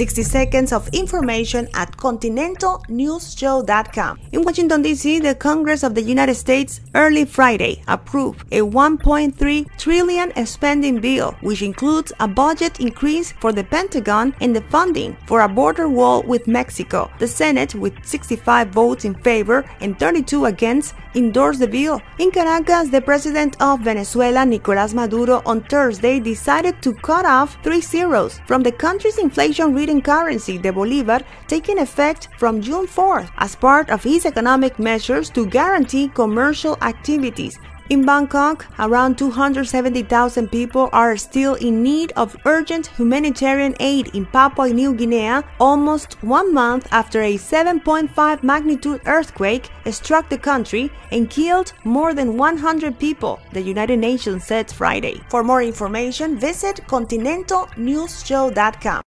60 seconds of information at continentalnewsshow.com. In Washington, D.C., the Congress of the United States early Friday approved a 1.3 trillion spending bill, which includes a budget increase for the Pentagon and the funding for a border wall with Mexico. The Senate, with 65 votes in favor and 32 against, endorsed the bill. In Caracas, the president of Venezuela, Nicolas Maduro, on Thursday decided to cut off three zeros from the country's inflation reading currency, the Bolivar, taking effect from June 4th as part of his economic measures to guarantee commercial activities. In Bangkok, around 270,000 people are still in need of urgent humanitarian aid in Papua New Guinea almost one month after a 7.5 magnitude earthquake struck the country and killed more than 100 people, the United Nations said Friday. For more information, visit continentalnewsshow.com.